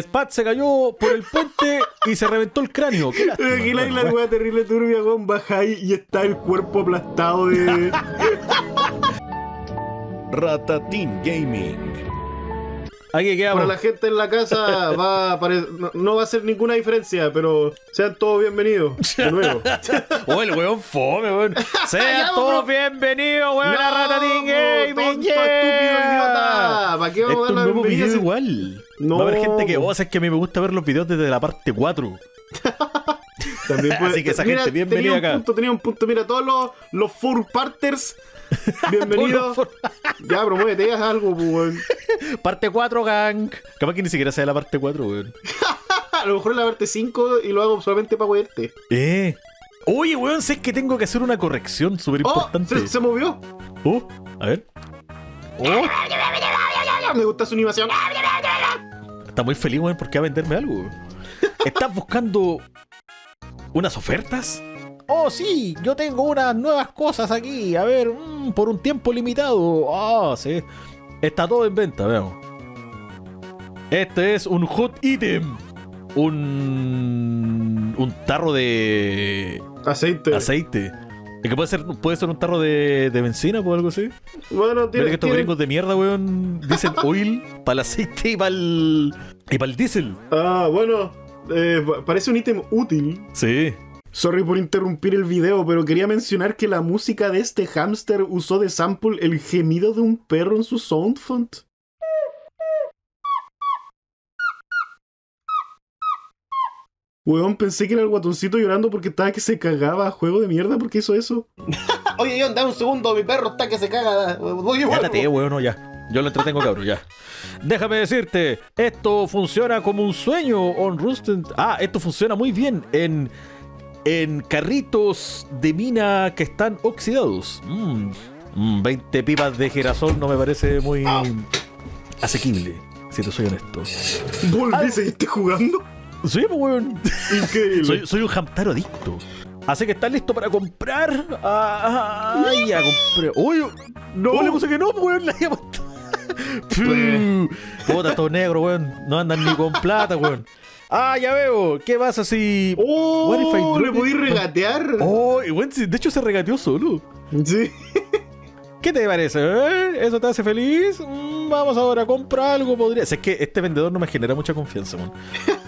Spat se cayó por el puente y se reventó el cráneo. Qué lástima, Aquí la isla weá terrible turbia, weón, bajáis y está el cuerpo aplastado de. Ratatín Gaming. Aquí Para la gente en la casa va a pare- no, no va a ser ninguna diferencia, pero sean todos bienvenidos. De nuevo. Oh, el weón fome, weón. Sean todos bienvenidos, weón, a Ratatín Gaming. tonto, yeah. estúpido, idiota. ¿Para qué vamos Esto a es dar la un nuevo bienvenida igual. No, Va a haber gente que, oh, es que a mí me gusta ver los videos desde la parte 4. También puede- Así que esa Mira, gente, bienvenida tenía un acá. Punto, tenía un punto. Mira, todos los, los four parters. Bienvenidos. Ya, promuévete, haz algo, pues, weón. Parte 4, gang. Capaz que ni siquiera sea la parte 4, weón. A lo mejor es la parte 5 y lo hago solamente para weyarte. Eh. Oye, weón, sé que tengo que hacer una corrección súper ¡Oh! importante. Se, se movió. Oh, a ver. Oh, Me gusta su animación. Está muy feliz, weón, porque va a venderme algo. ¿Estás buscando unas ofertas? Oh, sí, yo tengo unas nuevas cosas aquí. A ver, mm, por un tiempo limitado. Ah, sí. Está todo en venta, veamos. Este es un hot item. Un. Un tarro de. Aceite. aceite. Es que puede ser, puede ser un tarro de, de benzina o algo así. Bueno, tiene, que estos tiene- gringos de mierda, weón, dicen oil para el aceite y para el. y para el diésel. Ah, bueno. eh, pa- parece un ítem útil. Sí. Sorry por interrumpir el video, pero quería mencionar que la música de este hámster usó de sample el gemido de un perro en su sound font. Weón, pensé que era el guatoncito llorando porque estaba que se cagaba. Juego de mierda, ¿por qué hizo eso? Oye, John, dame un segundo, mi perro está que se caga. Voy Cállate, weón, no, ya. Yo lo entretengo, cabrón, ya. Déjame decirte, esto funciona como un sueño on Rusted. Ah, esto funciona muy bien en. en carritos de mina que están oxidados. Mm, mm, 20 pipas de girasol no me parece muy. asequible, si te soy honesto. Volví, seguiste jugando. Sí, pues, weón. Increíble. Soy, soy un jamtaro adicto. Así que estás listo para comprar. Ah, ah, ya compré. Uy, no, le puse que no, pues, weón. La había puesto. Puta, todo negro, weón. No andan ni con plata, weón. Ah, ya veo. ¿Qué pasa si. ¡Oh! ¿Le podí regatear? Oh, y de hecho se regateó solo. Sí. ¿Qué te parece? eh? ¿Eso te hace feliz? Mm, vamos ahora, compra algo, podría. Si es que este vendedor no me genera mucha confianza, weón.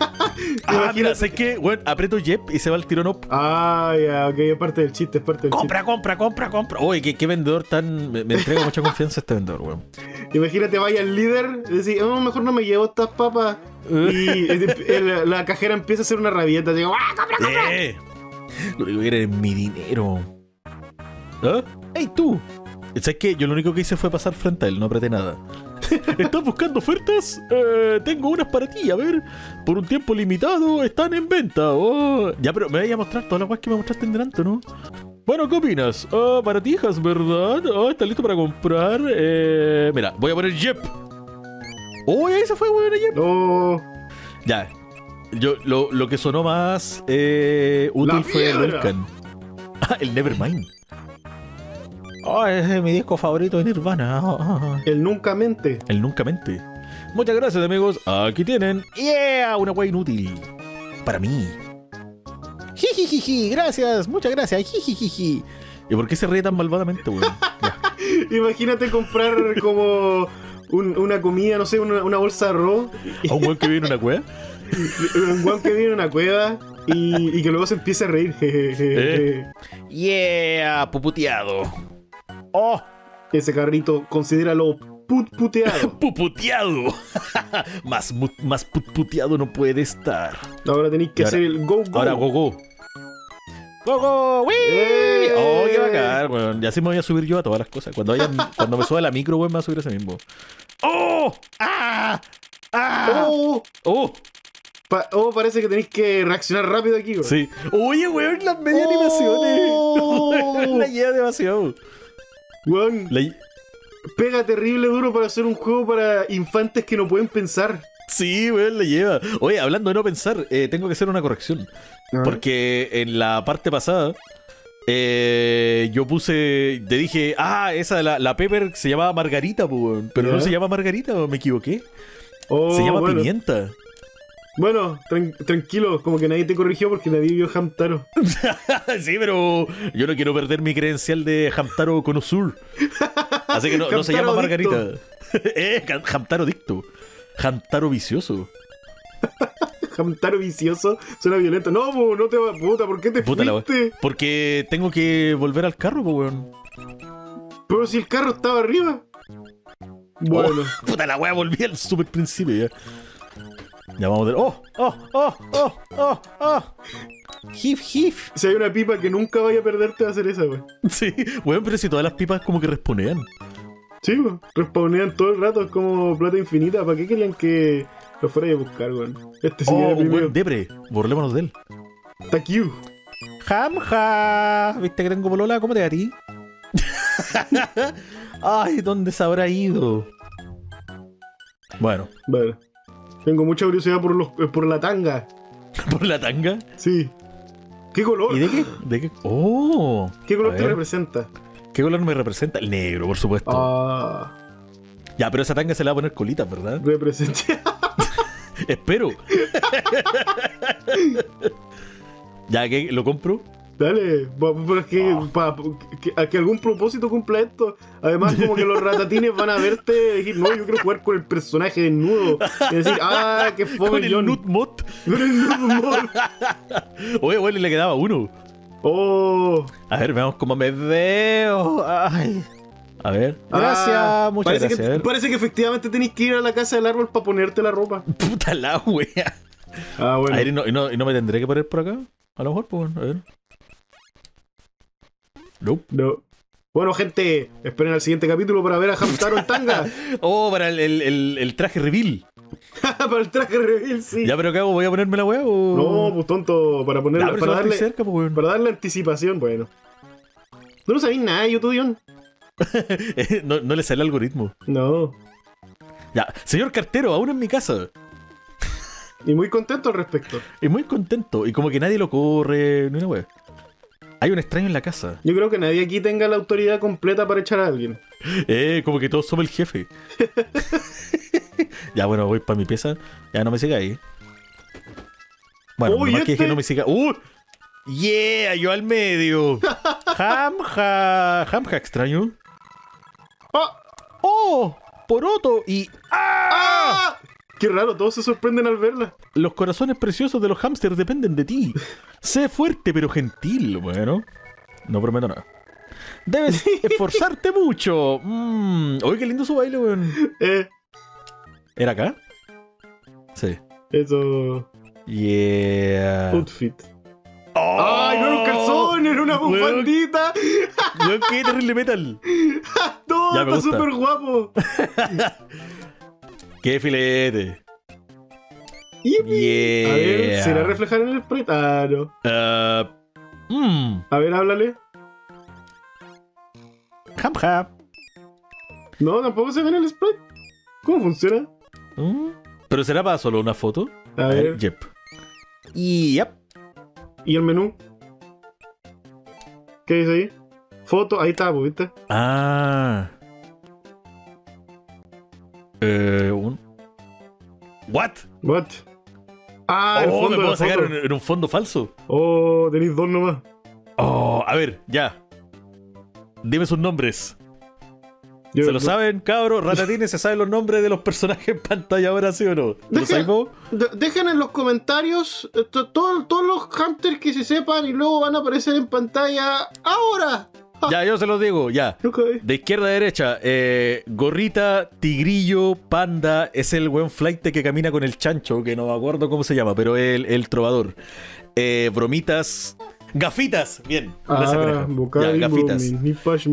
ah, mira, sé que, weón, aprieto Jep y se va el tirón up. Ah, ya, ok, es parte del chiste, es parte del Compra, compra, compra, compra. Oye, ¿qué, qué vendedor tan. Me, me entrega mucha confianza este vendedor, weón. chiste. Imagínate, vaya el líder y decir, oh, mejor no me llevo estas papas. Y la cajera empieza a hacer una rabieta. Digo, ¡ah, compra! ¡Eh! Lo único que es mi dinero. ¿Ah? ¡Ey, tú! ¿Sabes qué? Yo lo único que hice fue pasar frente a él, no apreté nada. ¿Estás buscando ofertas? Eh, tengo unas para ti, a ver. Por un tiempo limitado están en venta. Oh. Ya, pero me voy a mostrar todas las cosas que me mostraste en delante, ¿no? Bueno, ¿qué opinas? Ah, para ti, hijas, ¿verdad? Ah, ¿estás listo para comprar? Eh, mira, voy a poner Jep. ¡Oh, ahí se fue, weón, Jep! No. Ya. Yo, lo, lo que sonó más eh, útil ¡La fue el! Vulcan. Ah, el Nevermind. Oh, es mi disco favorito de Nirvana. Ah, ah. El nunca mente. El Nunca Mente. Muchas gracias, amigos. Aquí tienen. ¡Yeah! Una wea inútil. Para mí. Jijijiji, gracias, muchas gracias. Jijijiji. ¿Y por qué se ríe tan malvadamente, weón? Imagínate comprar como un- una comida, no sé, una, una bolsa de arroz. ¿A un weón que vive en una cueva? Un guan que vive en una cueva y, y que luego se empiece a reír. Eh. ¡Yeah! Puputeado. ¡Oh! Ese carrito, considéralo put puteado. ¡Puputeado! más, más putputeado no puede estar. Ahora tenéis que ahora- hacer el go go. Ahora, gogo. ¡Gogo! ¡Wii! ¡Eh! ¡Oh, qué bacán, weón! Y así me voy a subir yo a todas las cosas. Cuando, vaya, cuando me suba la micro, weón, me voy a subir ese mismo. ¡Oh! ¡Ah! ¡Ah! Oh, ¡Oh! pa- oh, parece que tenéis que reaccionar rápido aquí, güey. Sí. Oye, weón, las medias Oh. animaciones. la lleva demasiado. Weón, La- pega terrible duro para hacer un juego para infantes que no pueden pensar. Sí, weón, la lleva. Oye, hablando de no pensar, eh, tengo que hacer una corrección. Porque en la parte pasada, eh, yo puse, te dije, ah, esa, la, la Pepper se llamaba Margarita, weón. pero no se llama Margarita, me equivoqué. Oh, se llama bueno. Pimienta. Bueno, tran- tranquilo, como que nadie te corrigió porque nadie vio Hamtaro. sí, pero yo no quiero perder mi credencial de Hamtaro Konosur. Así que no, no se llama Margarita. eh, Ham- Hamtaro Dicto. Hamtaro Vicioso. Hamtaro vicioso, suena violento. No, po, no te va, puta, ¿por qué te Puta la? Porque tengo que volver al carro, pues, weón. Pero si el carro estaba arriba. Bueno, Oh, puta la wea, volví al super principio ya. Ya vamos a ver. ¡Oh! ¡Oh! ¡Oh! ¡Oh! ¡Oh! ¡Oh! ¡Hif! ¡Hif! si hay una pipa que nunca vaya a perderte va a ser esa, wey. Sí, weón, pero si todas las pipas como que responean. Sí, wey. Respawnean todo el rato, es como plata infinita. ¿Para qué querían que lo fuera a buscar, weón? Este sí Oh, era buen depre. Borlémonos de él. Takyu. Jamja. ¿Viste que tengo polola? ¿Cómo te va a ti? Ay, ¿dónde se habrá ido? Bueno, Vale. Tengo mucha curiosidad por, los, eh, por la tanga. por la tanga. Sí. ¿Qué color? ¿Y de qué? ¿De qué? Oh. ¿Qué color te representa? ¿Qué color me representa? El negro, por supuesto. Ah, Ya, pero esa tanga se le va a poner colitas, ¿verdad? representa. Espero. ya que lo compro. Dale, pa- pero es que, Ah. pa- que, a que algún propósito cumpla esto. Además, como que los ratatines van a verte y decir, no, yo quiero jugar con el personaje desnudo. Y decir, ah, qué fome Con el John. Nut Mod. Con el nude mod. Oye, bueno, le quedaba uno. Oh. A ver, veamos cómo me veo. Ay. A ver. Gracias, Ah, muchas parece gracias. Que, parece que efectivamente tenéis que ir a la casa del árbol para ponerte la ropa. Puta la wea. Ah, bueno. A ver, ¿y no, y no- y no me tendré que poner por acá? A lo mejor, pues, a ver. Nope. No. Bueno, gente, esperen al siguiente capítulo para ver a Hamtaro en tanga. Oh, para el, el- el- el traje reveal. para el traje reveal, sí. ¿Ya, pero qué hago? ¿Voy a ponerme la wea o.? No, pues tonto, para ponerla, para no darle, cerca, pues, weón. para darle anticipación, bueno. ¿No lo sabéis nada YouTube, John? no, no le sale el algoritmo. No. Ya, señor cartero, aún en mi casa. Y muy contento al respecto. Y muy contento. Y como que nadie lo corre, ni una wea. Hay un extraño en la casa. Yo creo que nadie aquí tenga la autoridad completa para echar a alguien. Eh, como que todos somos el jefe. ya, bueno, voy para mi pieza. Ya no me siga ahí. Bueno, nomás que este- dije no me siga. ¡Uh! ¡Yeah! Yo al medio. Jamja. Jamja extraño. ¡Ah! ¡Oh! Poroto y. ¡Ah! ¡Ah! Qué raro, todos se sorprenden al verla. Los corazones preciosos de los hámsters dependen de ti. Sé fuerte pero gentil. Bueno, no prometo nada. Debes esforzarte mucho. Mm. Oye, qué lindo su baile, weón. Eh, ¿Era acá? Sí. eso. Yeah. Outfit. Oh, ¡Ay, no era un calzón! ¡Era una bufandita! Weón, qué terrible metal. ¡Todo Ya, me está súper guapo! Qué filete. Yeah. A ver, ¿será reflejar en el sprite? Ah, no. Ah, mm, A ver, háblale. ham, ham. No, tampoco se ve en el sprite. ¿Cómo funciona? Mm. ¿Pero será para solo una foto? A ver. Yep. Yep. ¿Y el menú? ¿Qué dice ahí? Foto, ahí está, pues, ¿viste? Ah. Eh, un... What? What? Ah, el oh, fondo me puedo sacar en, en un fondo falso. Oh, tenéis dos nomás. Oh, a ver, ya. Dime sus nombres. Yo- ¿Se lo saben, cabros? Ratatines, ¿se saben los nombres de los personajes en pantalla ahora, sí o no? ¿Te lo? De- dejen en los comentarios eh, to- todo- todos los hunters que se sepan y luego van a aparecer en pantalla ahora. Ya, yo se los digo, ya. De izquierda a derecha, eh, gorrita, tigrillo, panda, es el buen flight que camina con el chancho, que no me acuerdo cómo se llama, pero el, el trovador. Eh, bromitas, gafitas, bien. Ah, Ya, gafitas.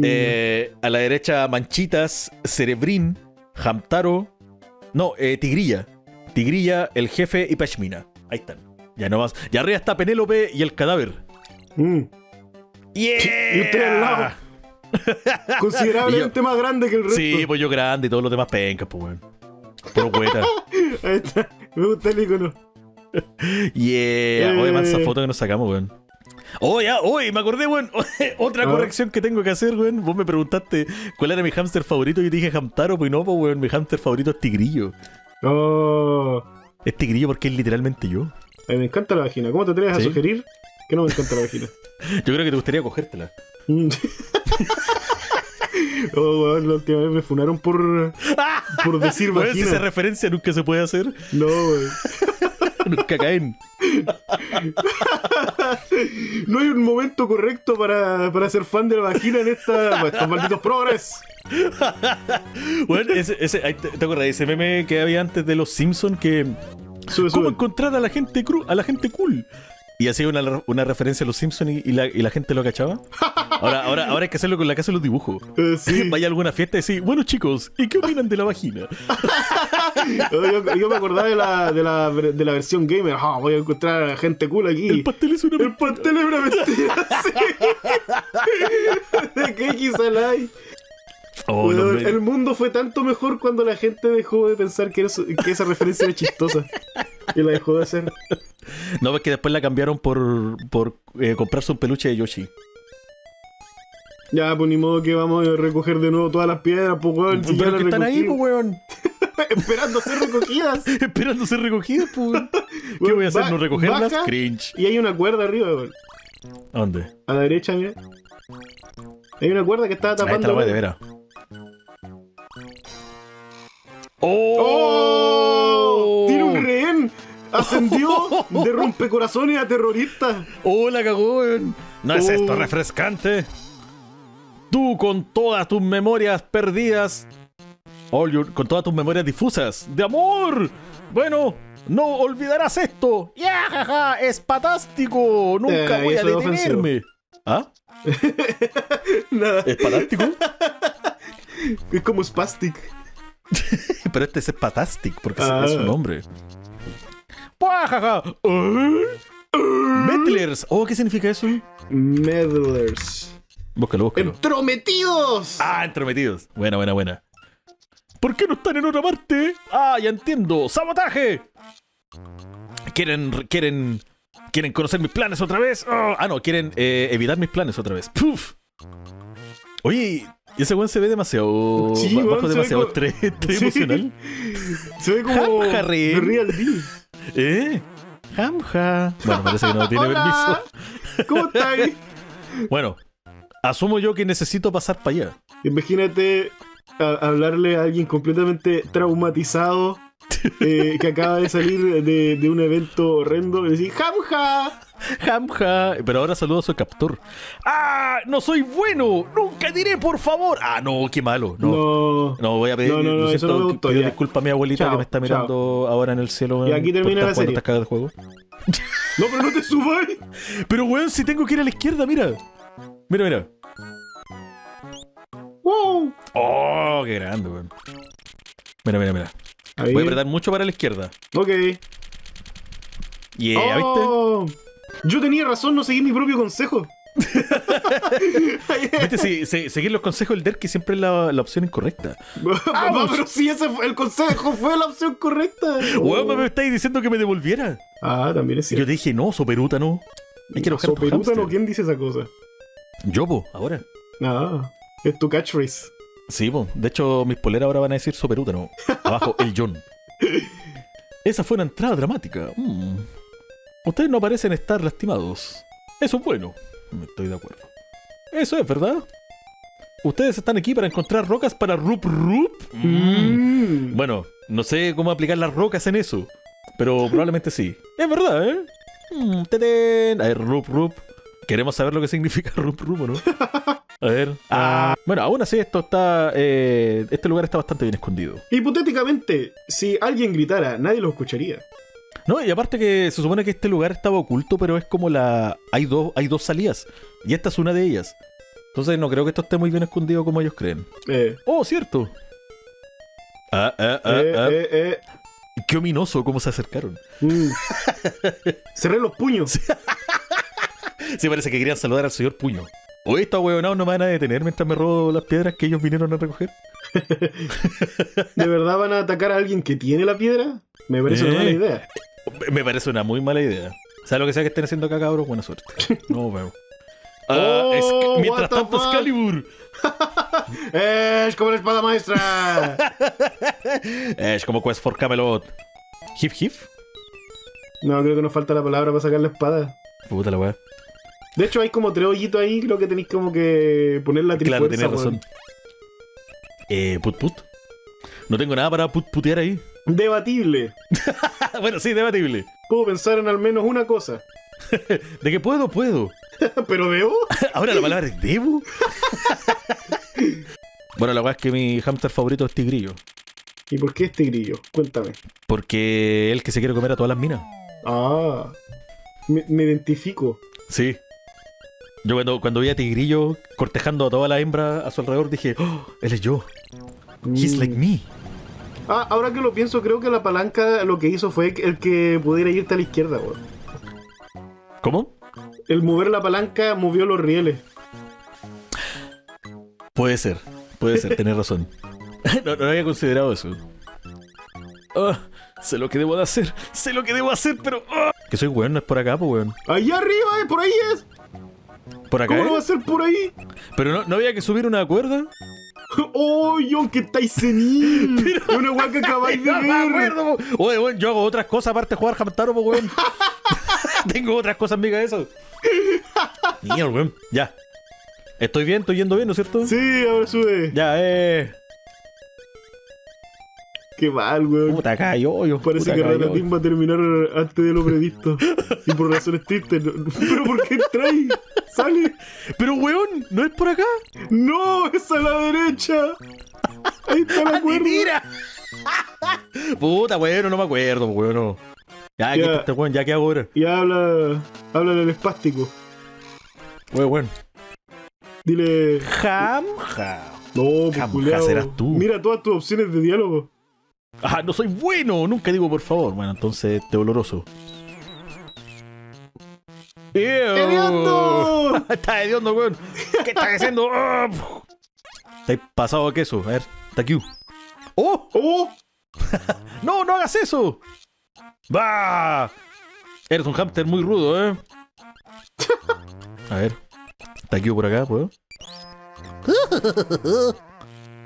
Eh, a la derecha, manchitas, cerebrín, hamtaro, no, eh, tigrilla. Tigrilla, el jefe y pashmina. Ahí están. Ya no más. Y arriba está Penélope y el cadáver. Mm. ¡Yeah! Y usted al lado. Considerablemente más grande que el resto. Sí, pues yo grande y todos los demás pencas, pues, weón. Puro hueta. Ahí está. Me gusta el icono. Yeah. Eh. Oye, mansa foto que nos sacamos, weón. Oh, ya, oye, me acordé, weón. Otra Ah. corrección que tengo que hacer, weón. Vos me preguntaste cuál era mi hámster favorito y yo dije Hamtaro, pues no, pues, weón. Mi hámster favorito es Tigrillo. Oh. Este grillo porque es literalmente yo. A mí me encanta la vagina. ¿Cómo te atreves ¿Sí? a sugerir que no me encanta la vagina? Yo creo que te gustaría cogértela. Mm. oh, weón, la última vez me funaron por, por decir Bueno, si vagina. esa referencia nunca se puede hacer, No, weón. nunca caen. No hay un momento correcto para, para ser fan de la vagina en esta, estos malditos progres. Bueno, ese, te, ¿te acuerdas de ese meme que había antes de los Simpsons que Sube, ¿Cómo sube. encontrar a la gente cru a la gente cool? Y hacía una, una referencia a los Simpsons y, y la, y la gente lo cachaba. Ahora, ahora, ahora hay que hacerlo con la casa de los dibujos. Sí. Vaya a alguna fiesta y decir, bueno chicos, ¿y qué opinan de la vagina? Yo, yo me acordaba de la, de, la, de la versión gamer. Ah, voy a encontrar a gente cool aquí. El pastel es una El pastel es una mentira. sí. ¿De qué quizá la hay? Oh, el mundo fue tanto mejor cuando la gente dejó de pensar que, eso- que esa referencia era chistosa. Y la dejó de hacer. No, es que después la cambiaron por, por eh, comprarse un peluche de Yoshi. Ya, pues ni modo que vamos a recoger de nuevo todas las piedras, pues weón. si ya Pero las que están ahí, recogí. pues, weón. Esperando ser recogidas. Esperando ser recogidas, pues. weón. ¿Qué voy a hacer? ¿No recogerlas? Cringe. Y hay una cuerda arriba, weón. ¿A dónde? A la derecha, mira. Hay una cuerda que estaba Ahí está tapando. la de weón. ¡Oh! ¡Oh! ¡Tiene un rehén! ¡Ascendió de rompecorazones a terrorista! ¡Oh, la cagó, weón! ¿No es Oh. esto refrescante? Tú con todas tus memorias perdidas. all your- con todas tus memorias difusas. ¡De amor! Bueno, no olvidarás esto. ¡Ya, jaja! ¡Es patástico! ¡Nunca Eh, voy a detenerme! ¿Ah? Nada, ¿Es patástico? es como Spastic. Pero este es patastic, porque Ah. es su nombre. ¡Buah, jaja! ¿Eh? Metlers. Oh, ¿qué significa eso? Meddlers. Búscalo, búscalo. ¡Entrometidos! Ah, entrometidos. Buena, buena, buena. ¿Por qué no están en otra parte? Ah, ya entiendo. ¡Sabotaje! Quieren, quieren, quieren conocer mis planes otra vez. Oh, ah, no, quieren eh, evitar mis planes otra vez. ¡Puf! Oye, y ese weón se ve demasiado. Sí, bajo demasiado como- estrés, Sí. emocional. Se ve como Ham Harry. The Real Deal. ¿Eh? Hamja. Bueno, parece que no tiene Hola. permiso. ¿Cómo estáis? Bueno, asumo yo que necesito pasar para allá. Imagínate a- hablarle a alguien completamente traumatizado eh, que acaba de salir de, de un evento horrendo y decir ¡Jamja! Hamja. Pero ahora saludo a su captor. ¡Ah! ¡No soy bueno! ¡Nunca diré, por favor! ¡Ah, no! ¡Qué malo! No. No. No, voy a pedir No, eso gustó, pido disculpa a mi abuelita Chao, que me está chao. mirando ahora en el cielo. Y aquí termina la serie. de juego. No, pero no te subas. Pero weón, si tengo que ir a la izquierda, mira. Mira, mira. ¡Wow! ¡Oh, qué grande, weón! Mira, mira, mira. Ahí. Voy a apretar mucho para la izquierda. Ok. Yeah, ¿viste? Oh, Yo tenía razón, no seguí mi propio consejo. ¿Viste? Sí, sí, seguir los consejos del Derki siempre es la, la opción incorrecta. Mamá, pero si ese fue el consejo fue la opción correcta. Weón, Oh. me estáis diciendo que me devolviera. Ah, también es yo cierto. te dije, no, soperuta no. Hay que Soperútano. ¿quién dice esa cosa? Yo, po, ahora. Ah, es tu catchphrase. Sí, po. De hecho, mis poleras ahora van a decir soperuta no. Abajo, el John. Esa fue una entrada dramática. Mm. Ustedes no parecen estar lastimados. Eso es bueno. Estoy de acuerdo. Eso es, ¿verdad? Ustedes están aquí para encontrar rocas para Rup Rup. Mm. Mm. Bueno, no sé cómo aplicar las rocas en eso, pero probablemente sí. Es verdad, ¿eh? Mm. A ver, rup rup. Queremos saber lo que significa rup rup, ¿o no? A ver. Ah, bueno, aún así esto está... eh, este lugar está bastante bien escondido. Hipotéticamente, si alguien gritara, nadie lo escucharía. No, y aparte que se supone que este lugar estaba oculto, pero es como la... Hay dos, hay dos salidas, y esta es una de ellas. Entonces no creo que esto esté muy bien escondido como ellos creen. Eh, Oh, cierto. Ah, ah, ah, eh, ah. eh, eh. Qué ominoso cómo se acercaron. Mm. Cerré los puños. Sí, parece que querían saludar al señor Puño. Oye, estos huevonados no me van a detener mientras me robo las piedras que ellos vinieron a recoger. ¿De verdad van a atacar a alguien que tiene la piedra? Me parece una Eh. mala idea. Me parece una muy mala idea. Sea lo que sea que estén haciendo acá, cabros, buena suerte. No. Ah, Oh, es- mientras tanto, fuck? Excalibur. ¡Eh, ¡Es como la espada maestra! Es como Quest for Camelot. ¿Hif hif? No, creo que nos falta la palabra para sacar la espada. Puta la weá. De hecho, hay como tres hoyitos ahí, creo que tenéis como que poner la Claro, trifuerza. tenés razón. Eh, put put. No tengo nada para put putear ahí. Debatible. bueno, sí, debatible. Puedo pensar en al menos una cosa. De que puedo, puedo. ¿Pero debo? Ahora la palabra es debo. bueno, la weá es que mi hámster favorito es tigrillo. ¿Y por qué este grillo? Cuéntame. Porque es el que se quiere comer a todas las minas. Ah. Me, me identifico. Sí. Yo cuando, cuando vi a Tigrillo cortejando a toda la hembra a su alrededor dije, oh, él es yo. He's Mm. like me. Ah, ahora que lo pienso, creo que la palanca lo que hizo fue el que pudiera irte a la izquierda, weón. ¿Cómo? El mover la palanca movió los rieles. Puede ser, puede ser, tenés razón. no, no había considerado eso. Ah, sé lo que debo de hacer, sé lo que debo hacer, pero... ah. Que soy weón, no es por acá, pues weón. Allá arriba, eh, por ahí es. Por acá, ¿Cómo no va ¿eh? a ser por ahí? Pero no, no había que subir una cuerda. ¡Oh, John, que estáis senil! Es una weá que acabáis de ver. Oye, weón, yo hago otras cosas aparte de jugar Hamtaro, pues weón. Tengo otras cosas en mi cabeza. Mierda, weón. Ya. Estoy bien, estoy yendo bien, ¿no es cierto? Sí, ahora sube. Ya, eh. Qué mal, weón. Puta cayó, yo. Parece que. Ratatín va a terminar antes de lo previsto. y por razones tristes. no- ¿Pero por qué entráis? ¡Sale! Pero weón, ¿no es por acá? ¡No! ¡Es a la derecha! Ahí está la ¡Ni cuerda. mira! Puta, weón, no me acuerdo, weón. no. Ya, Ya. está este weón, ya que hago ahora. Y habla. Habla del espástico. Weón, weón. Dile. Jam, jam. No, pues culiao. serás tú. Mira todas tus opciones de diálogo. Ah, no soy bueno, nunca digo por favor. Bueno, entonces, te doloroso. ¡Ew! ¡Hediondo! Está hediondo, weón. ¿Qué estás haciendo? Ah, pf. Estáis pasado de queso. A ver, aquí. ¡Oh! ¡Oh! ¡No, no hagas eso! ¡Bah! Eres un hámster muy rudo, ¿eh? A ver. Está por acá, ¿puedo?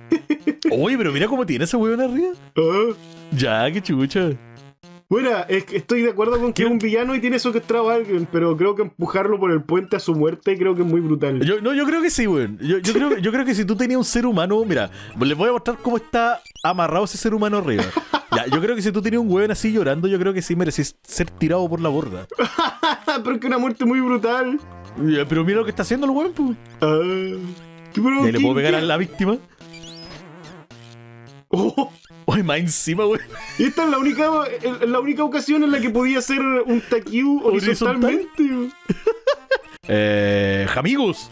Oye, pero mira cómo tiene ese weón arriba. Ah. Ya, qué chucha. Bueno, es que estoy de acuerdo con que es un villano y tiene secuestrado a alguien, pero creo que empujarlo por el puente a su muerte creo que es muy brutal. Yo, no, yo creo que sí, weón. Yo, yo creo, yo creo que si tú tenías un ser humano, mira, les voy a mostrar cómo está amarrado ese ser humano arriba. Ya, yo creo que si tú tenías un weón así llorando, yo creo que sí merecís ser tirado por la borda. pero es que una muerte muy brutal. Ya, Pero mira lo que está haciendo el weón, pues. Ah. ¿Qué- pero Y ahí le puedo pegar qué- a la víctima. Oh, Ay, más encima, weón. y esta es la única, la única ocasión en la que podía hacer un taquiu ¿Horizontal? horizontalmente. Eh. ¡Amigos!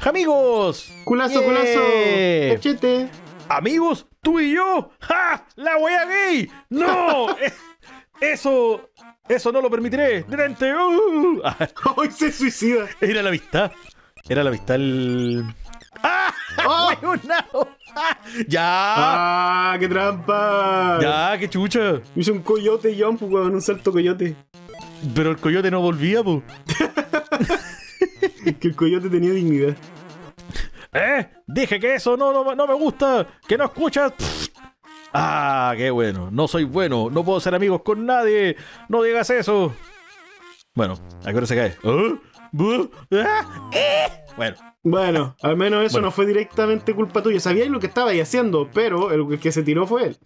¡Amigos! Culazo, Yeah. culazo. Cachete. ¡Amigos! ¡Tú y yo! ¡Ja! ¡La wea gay! ¡No! Eh, ¡Eso! ¡Eso no lo permitiré! ¡Detente! ¡Uh! Ah, Ay, se suicida. Era la amistad. Era la amistad el. ¡Ah! ¡Oh! ¡Ya! ¡Ah, qué trampa! ¡Ya! ¡Qué chucha! Hice un coyote jump, weón, un salto coyote. Pero el coyote no volvía, po. Que el coyote tenía dignidad. ¡Eh! Dije que eso no, no, no me gusta. ¡Que no escuchas! Pff. ¡Ah! ¡Qué bueno! No soy bueno. No puedo ser amigos con nadie. No digas eso. Bueno, ¿a qué hora se cae? ¿Ah? Bueno, Bueno, al menos eso Bueno. no fue directamente culpa tuya. Sabíais lo que estabais haciendo, pero el que se tiró fue él.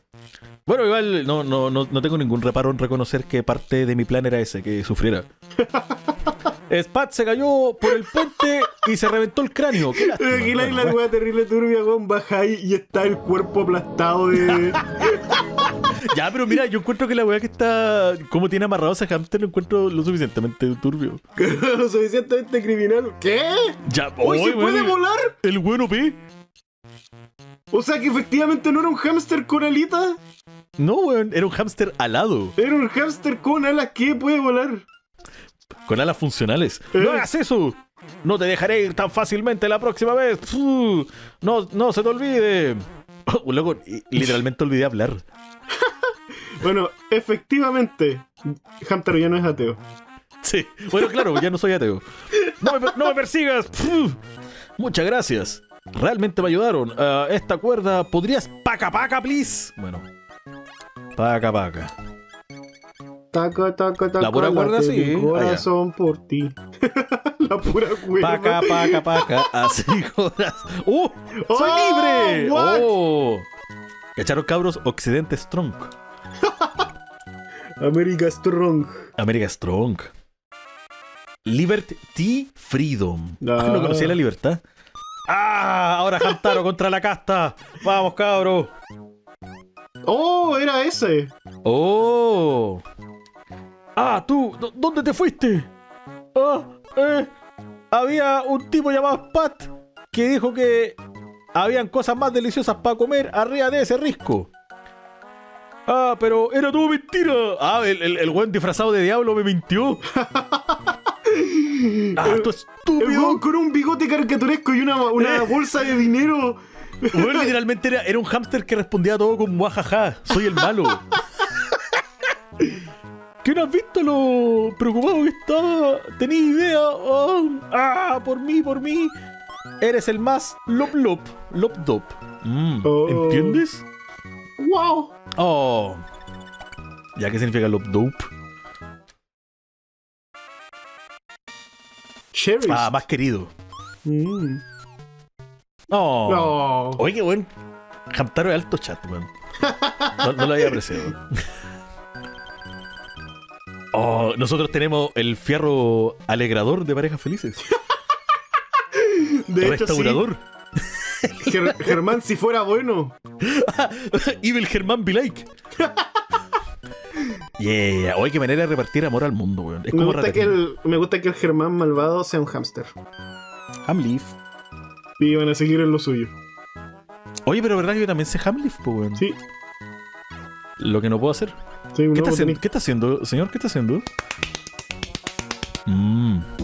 bueno igual no, no, no, no tengo ningún reparo en reconocer que parte de mi plan era ese, que sufriera. Spat se cayó por el puente y se reventó el cráneo. ¡Qué lástima! Aquí la Bueno, isla bueno. terrible turbia, weón, baja y está el cuerpo aplastado de. Ya, pero mira, yo encuentro que la weá que está. Como tiene amarrado ese hamster, lo encuentro lo suficientemente turbio. lo suficientemente criminal. ¿Qué? Ya, ¿Hoy se puede volar? El bueno P. O sea que efectivamente no era un hámster con alitas, No, weón, era un hámster alado, era un hámster con alas que puede volar. con alas funcionales. Eh. ¡No hagas eso! No te dejaré ir tan fácilmente la próxima vez. No, no se te olvide. Loco, y- literalmente olvidé hablar. Bueno, efectivamente, Hamster ya no es ateo. Sí, bueno, claro, ya no soy ateo. No me, no me persigas. Muchas gracias. Realmente me ayudaron. Ah, esta cuerda, ¿podrías paca paca, please? Bueno, Paca, paca. Taca, taca, taca. La pura cuerda, sí. corazón por ti. la pura cuerda. Paca, paca, paca. Así corazón. ¡Uh! ¡Soy ¡Oh, libre! what! ¡Oh! ¿Cacharon cabros? Occidente Strong. América Strong. América Strong. Liberty Freedom. Ah. Ah, no conocía la libertad. ¡Ah! Ahora Hamtaro contra la casta. Vamos, cabros. Oh, era ese. ¡Oh! ¡Ah, tú! ¿dó- ¿Dónde te fuiste? ¡Ah! ¡Eh! Había un tipo llamado Pat que dijo que habían cosas más deliciosas para comer arriba de ese risco. Ah, pero era todo mentira. Ah, el, el, el weón disfrazado de diablo me mintió. ah, tú El estúpido. weón con un bigote caricaturesco y una, una bolsa de dinero. Weón, literalmente era, era un hámster que respondía a todo con muajaja. Soy el malo. ¿Qué no has visto lo preocupado que estaba? ¿Tenía idea? Ah, ah, por mí, por mí. Eres el más lop lop, lop dop. Mm, Oh. ¿Entiendes? ¡Wow! Oh. ¿Ya qué significa lop dope? Cherries. Ah, más querido. Mm. Oh. No. Oye, qué buen. Hamtaro de alto chat, weón. No, no lo había apreciado. Oh, nosotros tenemos el fierro alegrador de parejas felices. De hecho, sí. Restaurador. Ger- Germán, si fuera bueno. Evil Germán Be Like. Yeah. Oye, qué manera de repartir amor al mundo, weón. Es Me como gusta, que Ratatouille. el, me gusta que el Germán malvado sea un hámster. Hamleaf. Y van a seguir en lo suyo. Oye, pero verdad que yo también sé Hamleaf, pues, weón. Sí, Lo que no puedo hacer. Sí, ¿Qué está, ¿Qué está haciendo, señor? ¿Qué está haciendo? Mmm.